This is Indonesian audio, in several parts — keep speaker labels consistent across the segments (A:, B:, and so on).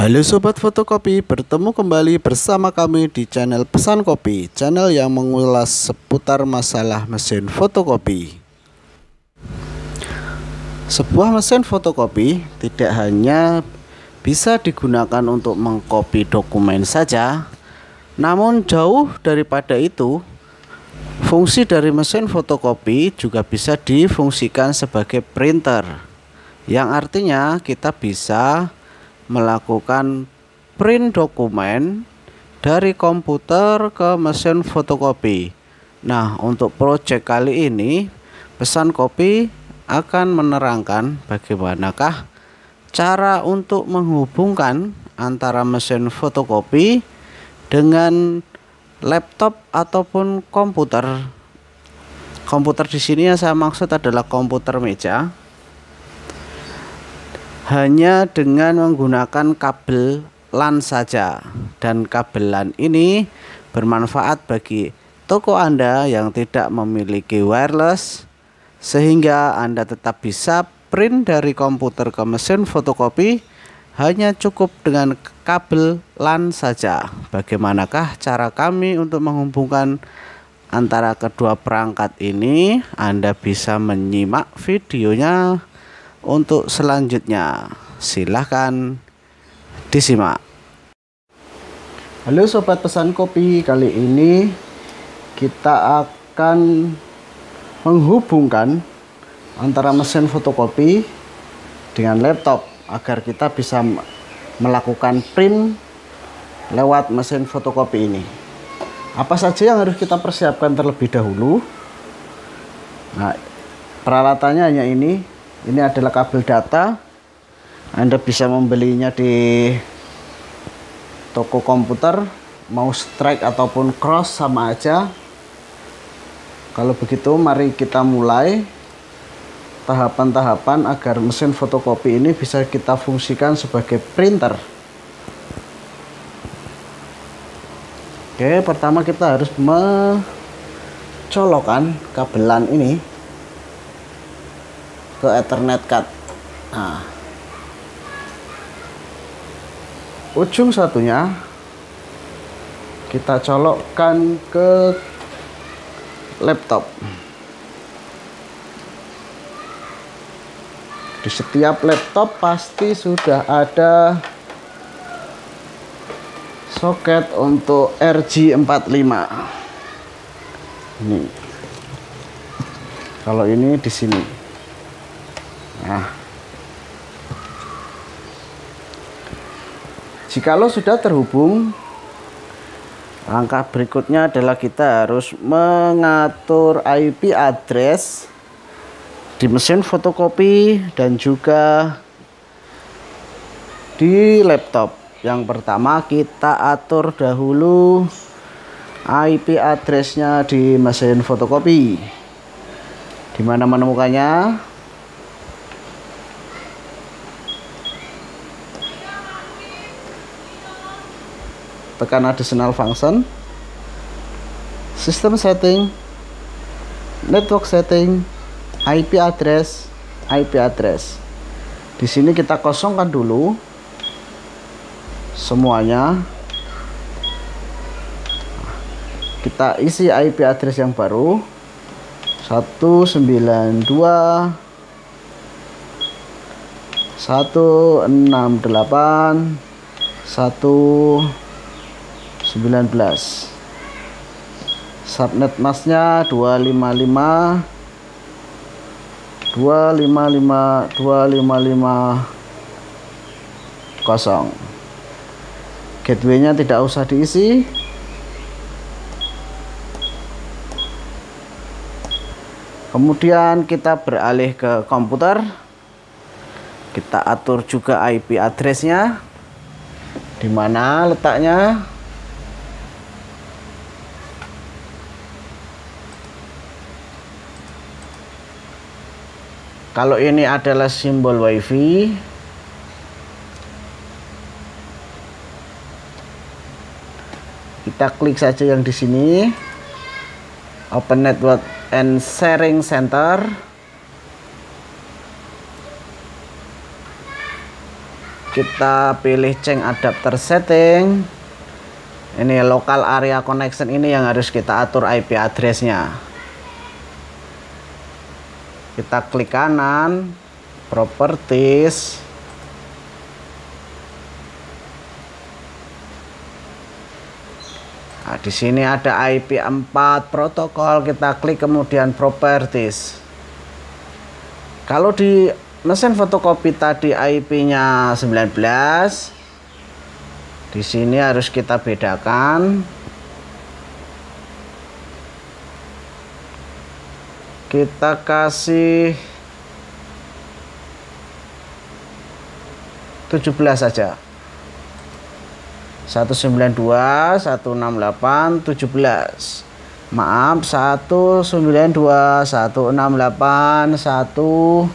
A: Halo Sobat Fotokopi, bertemu kembali bersama kami di channel Pesan Kopi Channel yang mengulas seputar masalah mesin fotokopi. Sebuah mesin fotokopi tidak hanya bisa digunakan untuk mengkopi dokumen saja Namun jauh daripada itu Fungsi dari mesin fotokopi juga bisa difungsikan sebagai printer Yang artinya kita bisa melakukan print dokumen dari komputer ke mesin fotokopi. Nah, untuk proyek kali ini, pesan kopi akan menerangkan bagaimanakah cara untuk menghubungkan antara mesin fotokopi dengan laptop ataupun komputer. Komputer di sini yang saya maksud adalah komputer meja hanya dengan menggunakan kabel LAN saja dan kabel LAN ini bermanfaat bagi toko Anda yang tidak memiliki wireless sehingga Anda tetap bisa print dari komputer ke mesin fotokopi hanya cukup dengan kabel LAN saja. Bagaimanakah cara kami untuk menghubungkan antara kedua perangkat ini? Anda bisa menyimak videonya untuk selanjutnya, silahkan disimak. Halo sobat pesan kopi, kali ini kita akan menghubungkan antara mesin fotokopi dengan laptop agar kita bisa melakukan print lewat mesin fotokopi ini. Apa saja yang harus kita persiapkan terlebih dahulu? Nah, peralatannya hanya ini ini adalah kabel data. Anda bisa membelinya di toko komputer mau strike ataupun cross sama aja. Kalau begitu mari kita mulai. Tahapan-tahapan agar mesin fotokopi ini bisa kita fungsikan sebagai printer. Oke pertama kita harus mencolokkan kabelan ini ke Ethernet card. Nah, ujung satunya kita colokkan ke laptop. Di setiap laptop pasti sudah ada soket untuk RG45. Ini. Kalau ini di sini. Nah, jikalau sudah terhubung, langkah berikutnya adalah kita harus mengatur IP address di mesin fotokopi dan juga di laptop. Yang pertama kita atur dahulu IP addressnya di mesin fotokopi. Di mana menemukannya? Tekan additional function. System setting network setting IP address IP address. Di sini kita kosongkan dulu semuanya. Kita isi IP address yang baru. 192 168 1 19 subnet masnya 255 255 255 kosong. Gateway-nya tidak usah diisi. Kemudian kita beralih ke komputer. Kita atur juga IP addressnya. Di letaknya kalau ini adalah simbol wifi kita klik saja yang di sini. Open network and sharing center. Kita pilih change adapter setting. Ini local area connection ini yang harus kita atur IP addressnya kita klik kanan properties Nah, di sini ada IP4 protokol, kita klik kemudian properties. Kalau di mesin fotokopi tadi IP-nya 19, di sini harus kita bedakan. Kita kasih 17 saja. 192 168 17 maaf 192 168 117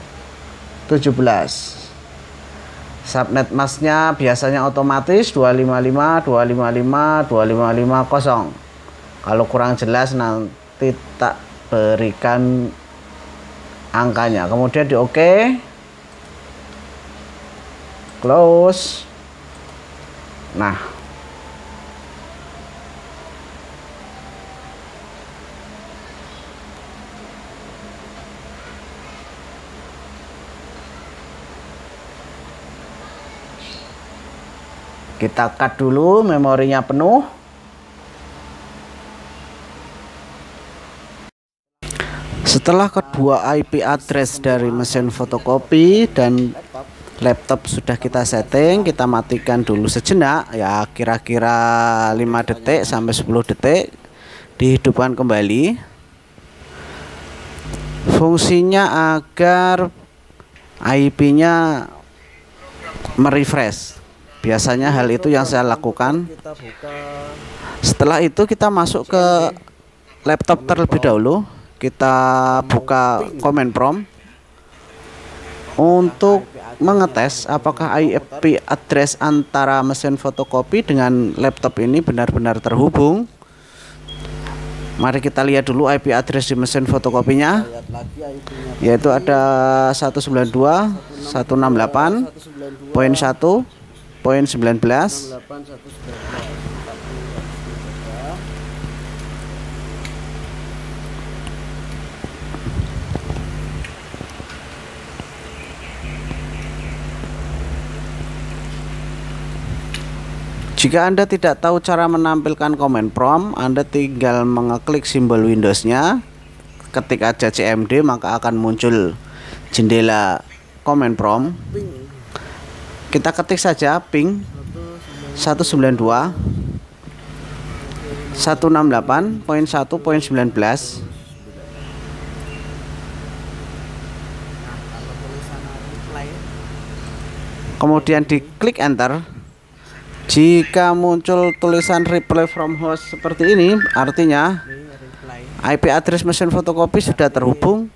A: subnet masnya biasanya otomatis 255 255 255 kalau kurang jelas nanti tak berikan angkanya. Kemudian di oke OK. close. Nah. Kita cut dulu memorinya penuh setelah kedua IP address dari mesin fotokopi dan laptop sudah kita setting kita matikan dulu sejenak ya kira-kira 5 detik sampai 10 detik dihidupkan kembali. Fungsinya agar IP nya merefresh. Biasanya hal itu yang saya lakukan. Setelah itu kita masuk ke laptop terlebih dahulu kita buka command prompt. Untuk mengetes apakah IP address antara mesin fotokopi dengan laptop ini benar-benar terhubung. Mari kita lihat dulu IP address di mesin fotokopinya. Yaitu ada 192.168.1 poin 19 Jika Anda tidak tahu cara menampilkan command prompt, Anda tinggal mengeklik simbol Windows-nya, ketik aja CMD maka akan muncul jendela command prompt kita ketik saja ping. 192 168.1.19 kemudian diklik enter jika muncul tulisan reply from host seperti ini artinya IP address mesin fotokopi sudah terhubung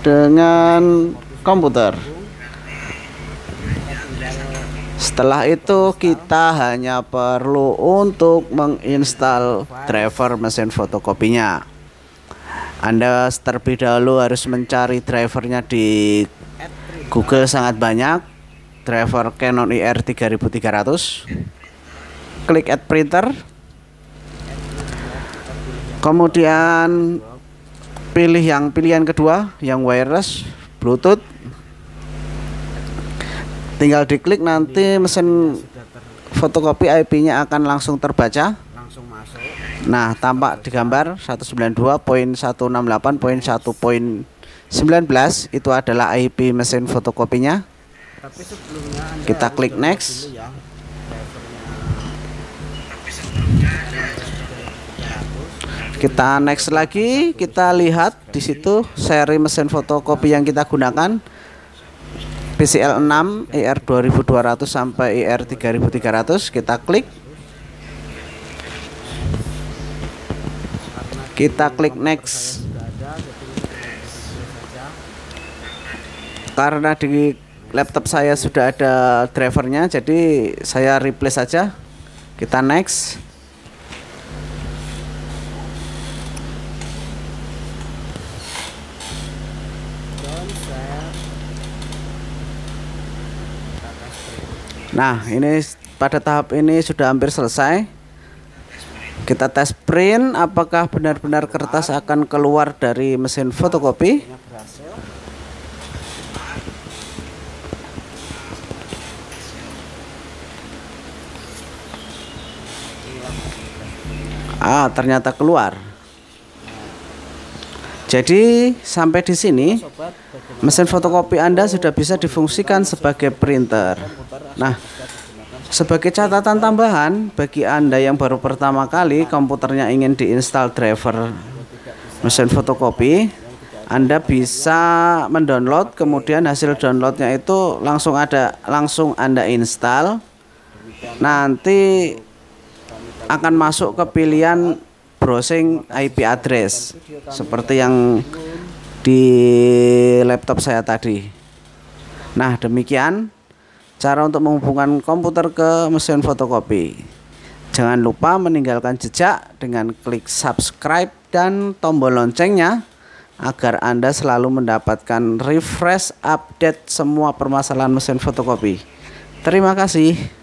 A: dengan komputer setelah itu kita hanya perlu untuk menginstal driver mesin fotokopinya. Anda terlebih dahulu harus mencari drivernya di Google sangat banyak. Driver Canon IR 3300. Klik add printer. Kemudian pilih yang pilihan kedua yang wireless Bluetooth. Tinggal diklik nanti mesin fotokopi IP-nya akan langsung terbaca. Nah tampak di gambar 192.168.1.19 itu adalah IP mesin fotokopinya Tapi sebelumnya kita klik next. ya, kita next lagi kita lihat di situ seri mesin fotokopi yang kita gunakan. PCL 6 ER 2200 sampai ER 3300 kita klik. Kita klik next. Karena di laptop saya sudah ada drivernya jadi saya replace saja kita next Nah, ini pada tahap ini sudah hampir selesai. Kita tes print apakah benar-benar kertas akan keluar dari mesin fotokopi. Ah, ternyata keluar. Jadi sampai di sini mesin fotokopi Anda sudah bisa difungsikan sebagai printer. Nah, sebagai catatan tambahan bagi Anda yang baru pertama kali komputernya ingin diinstal driver mesin fotokopi, Anda bisa mendownload kemudian hasil downloadnya itu langsung ada langsung Anda install. Nanti akan masuk ke pilihan browsing IP address seperti yang di laptop saya tadi. Nah, demikian cara untuk menghubungkan komputer ke mesin fotokopi. Jangan lupa meninggalkan jejak dengan klik subscribe dan tombol loncengnya agar Anda selalu mendapatkan refresh update semua permasalahan mesin fotokopi. Terima kasih.